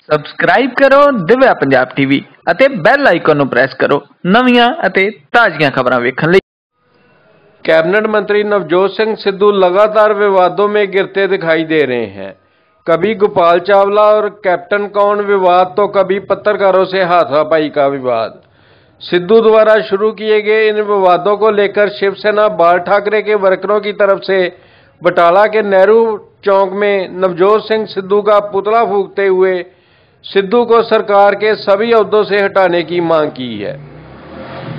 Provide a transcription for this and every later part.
Subscribe ਕਰੋ Divya Punjab TV ਅਤੇ bell icon ਨੂੰ ਪ੍ਰੈਸ ਕਰੋ ਨਵੀਆਂ ਅਤੇ ਤਾਜ਼ੀਆਂ ਖਬਰਾਂ ਵੇਖਣ ਲਈ कैबिनेट मंत्री नवजोत सिंह सिद्धू लगातार विवादों में गिरते दिखाई दे रहे हैं कभी गोपाल चावला और कैप्टन कौन विवाद तो कभी पत्रकारों से हाथापाई का विवाद सिद्धू द्वारा शुरू किए गए इन विवादों को लेकर शिवसेना बाल ठाकरे के वर्करों की तरफ से बटाला के नेहरू चौक में नवजोत सिंह सिद्धू का पुतला फूकते हुए सिद्धू को सरकार के सभी अहदों से हटाने की मांग की है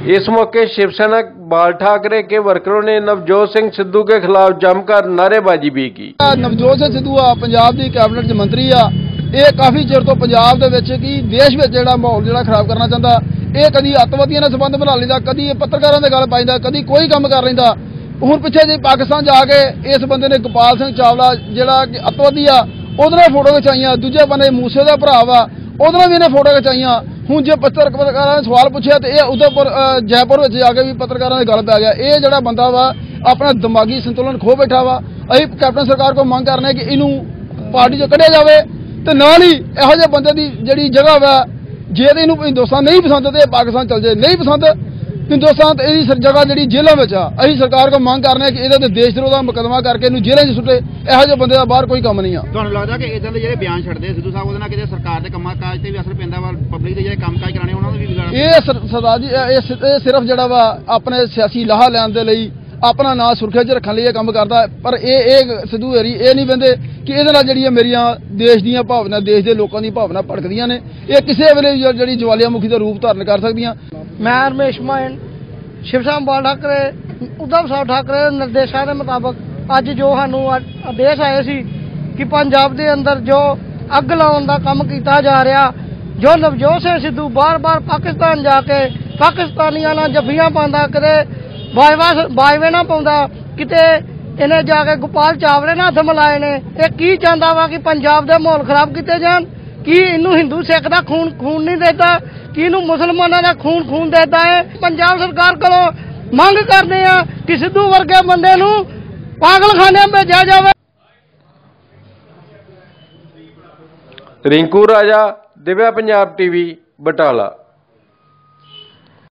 इस मौके शिवसेना बाल ठाकरे के वर्करों ने नवजोत सिंह सिद्धू के खिलाफ जमकर नारेबाजी भी की ਆ ਨਵਜੋਤ ਸਿੰਘ ਸਿੱਧੂ ਆ ਪੰਜਾਬ ਦੀ ਕੈਬਨਿਟ 'ਚ ਮੰਤਰੀ ਆ ਇਹ ਕਾਫੀ ਚਿਰ ਤੋਂ ਪੰਜਾਬ ਦੇ ਵਿੱਚ ਕੀ ਦੇਸ਼ ਵਿੱਚ ਜਿਹੜਾ ਮਾਹੌਲ ਜਿਹੜਾ ਖਰਾਬ ਕਰਨਾ ਚਾਹੁੰਦਾ ਇਹ ਕਦੀ ਅੱਤਵਾਦੀਆਂ ਨਾਲ ਸੰਬੰਧ ਬਣਾ ਲੈਂਦਾ ਕਦੀ ਇਹ ਪੱਤਰਕਾਰਾਂ ਦੇ ਗੱਲ ਪਾਈਂਦਾ ਕਦੀ ਕੋਈ ਕੰਮ ਕਰ ਲੈਂਦਾ ਹੁਣ ਪਿੱਛੇ ਜੇ ਪਾਕਿਸਤਾਨ ਜਾ ਕੇ ਇਸ ਬੰਦੇ ਨੇ ਗੋਪਾਲ ਸਿੰਘ ਚਾਵਲਾ ਜਿਹੜਾ ਕਿ ਅੱਤਵਾਦੀ ਆ ਉਹਦੇ ਨਾਲ ਫੋਟੋ ਖਿਚਾਈਆਂ, ਦੂਜੇ ਬੰਦੇ ਮੂਸੇ ਦਾ ਭਰਾ ਵਾ, ਉਹਦੇ ਨਾਲ ਵੀ ਇਹਨੇ ਫੋਟੋ ਖਿਚਾਈਆਂ। ਹੁਣ ਜੇ ਪੱਤਰ- ਪੱਤਰਕਾਰਾਂ ਨੇ ਸਵਾਲ ਪੁੱਛਿਆ ਤੇ ਇਹ ਉਦੈਪੁਰ ਜੈਪੁਰ ਵਿੱਚ ਜਾ ਕੇ ਵੀ ਪੱਤਰਕਾਰਾਂ ਦੇ ਗੱਲ ਪੈ ਗਿਆ। ਇਹ ਜਿਹੜਾ ਬੰਦਾ ਵਾ, ਆਪਣਾ ਦਿਮਾਗੀ ਸੰਤੁਲਨ ਖੋ ਬੈਠਾ ਵਾ। ਅਸੀਂ ਕੈਪਟਨ ਸਰਕਾਰ ਕੋਲ ਮੰਗ ਕਰਨੇ ਕਿ ਇਹਨੂੰ ਪਾਰਟੀ ਚੋਂ ਕੱਢਿਆ ਜਾਵੇ ਤੇ ਨਾਲ ਹੀ ਇਹੋ ਜਿਹੇ ਬੰਦੇ ਦੀ ਜਿਹੜੀ ਜਗ੍ਹਾ ਵਾ, ਜੇ ਤੇ ਇਹਨੂੰ ਹਿੰਦੁਸਤਾਨ ਨਹੀਂ ਪਸੰਦ ਤੇ ਪਾਕਿਸਤਾਨ ਚਲ ਜਾਏ। ਨਹੀਂ ਪਸੰਦ ਹਿੰਦੁਸਤਾਨ ਤੇ ਇਹਦੀ ਜਗ੍ਹਾ ਜਿਹੜੀ ਜੇਲ੍ਹਾਂ ਵਿੱਚ ਆ ਅਸੀਂ ਸਰਕਾਰ ਕੋਲ ਮੰਗ ਕਰਨੇ ਕਿ ਇਹਦੇ ਤੇ ਦੇਸ਼ ਵਿਰੋਧ ਦਾ ਮੁਕੱਦਮਾ ਕਰਕੇ ਇਹਨੂੰ ਜੇਲ੍ਹਾਂ 'ਚ ਸੁੱਟੇ। ਇਹੋ ਜਿਹੇ ਬੰਦੇ ਦਾ ਬਾਹਰ ਕੋਈ ਕੰਮ ਨਹੀਂ ਆ। ਤੁਹਾਨੂੰ ਲੱਗਦਾ ਕਿ ਇਦਾਂ ਦੇ ਜਿਹੜੇ ਬਿਆਨ ਛੱਡਦੇ ਸਿੱਧੂ ਸਾਹਿਬ ਉਹਦੇ ਨਾਲ ਕਿਤੇ ਸਰਕਾਰ ਦੇ ਕੰਮਾਂ ਕਾਜ ਤੇ ਵੀ ਅਸਰ ਪੈਂਦਾ ਵਾ? ਪਬਲਿਕ ਦੇ ਜਿਹੜੇ ਕੰਮ ਕਾਜ ਕਰਾਣੇ ਉਹਨਾਂ ਨੂੰ ਵੀ ਵਿਗਾੜ ਇਹ ਸਰ- ਸਰਦਾਰ ਜੀ ਇਹ ਸਿਰਫ ਜਿਹੜਾ ਵਾ ਆਪਣੇ ਸਿਆਸੀ ਲਾਹਾ ਲੈਣ ਦੇ ਲਈ ਆਪਣਾ ਨਾਂ ਸੁਰੱਖਿਆ 'ਚ ਰੱਖਣ ਲਈ ਇਹ ਕੰਮ ਕਰਦਾ। ਪਰ ਇਹ ਇਹ ਸਿੱਧੂ ਹਰੀ ਇਹ ਨਹੀਂ ਬੰਦੇ ਕਿ ਇਹਦੇ ਨਾਲ ਜਿਹੜੀਆਂ ਮੇਰੀਆਂ ਦੇਸ਼ ਦੀਆਂ ਭਾਵਨਾ ਦੇਸ਼ ਦੇ ਲੋਕਾਂ ਦੀ ਭਾਵਨਾ ਭੜਕਦੀਆਂ ਨੇ। ਇਹ ਕਿਸੇ ਵੇਲੇ ਜਿਹੜੀ ਜਵਾਲੀਆਮੁਖੀ ਦਾ ਰੂਪ ਧਾਰਨ ਕਰ ਸਕਦੀਆਂ। ਮੈਂ ਰਮੇਸ਼ ਮਾਇਨ ਸ਼ਿਵ ਬਾਲ ਠਾਕਰੇ ਉद्धਵ ਸਾਹਿਬ ਠਾਕਰੇ ਦੇ ਨਿਰਦੇਸ਼ਾਂ ਦੇ ਮੁਤਾਬਕ ਅੱਜ ਜੋ ਸਾਨੂੰ ਆਦੇਸ਼ ਆਏ ਸੀ ਕਿ ਪੰਜਾਬ ਦੇ ਅੰਦਰ ਜੋ ਅੱਗ ਲਾਉਣ ਦਾ ਕੰਮ ਕੀਤਾ ਜਾ ਰਿਹਾ, ਜੋ ਨਵਜੋਤ ਸਿੰਘ ਸਿੱਧੂ ਬਾਰ-ਬਾਰ ਪਾਕਿਸਤਾਨ ਜਾ ਕੇ ਪਾਕਿਸਤਾਨੀਆਂ ਨਾਲ ਜੱਫੀਆਂ ਪਾਉਂਦਾ ਕਦੇ ਬਾਜਵਾ ਬਾਜਵੇ ਨਾ ਪਾਉਂਦਾ, ਕਿਤੇ ਇਹਨੇ ਜਾ ਕੇ ਗੋਪਾਲ ਚਾਵਲੇ ਨਾਲ ਹੱਥ ਮਿਲਾਏ ਨੇ, ਇਹ ਕੀ ਚਾਹੁੰਦਾ ਵਾ ਕਿ ਪੰਜਾਬ ਦੇ ਮਾਹੌਲ ਖਰਾਬ ਕੀਤੇ ਜਾਣ? ਕੀ ਇਹਨੂੰ ਹਿੰਦੂ ਸਿੱਖ ਦਾ ਖੂਨ ਖੂਨ ਨਹੀਂ ਦੇਤਾ? ਕੀ ਇਹਨੂੰ ਮੁਸਲਮਾਨਾਂ ਦਾ ਖੂਨ ਖੂਨ ਦੇਤਾ ਹੈ? ਪੰਜਾਬ ਸਰਕਾਰ ਕੋਲੋਂ ਮੰਗ ਕਰਦੇ ਆ ਕਿ ਸਿੱਧੂ ਵਰਗੇ ਬੰਦੇ ਨੂੰ ਪਾਗਲਖਾਨੇ ਭੇਜਿਆ ਜਾਵੇ। ਰਿੰਕੂ ਰਾਜਾ, ਦਿਵਿਆ ਪੰਜਾਬ ਟੀਵੀ, ਬਟਾਲਾ।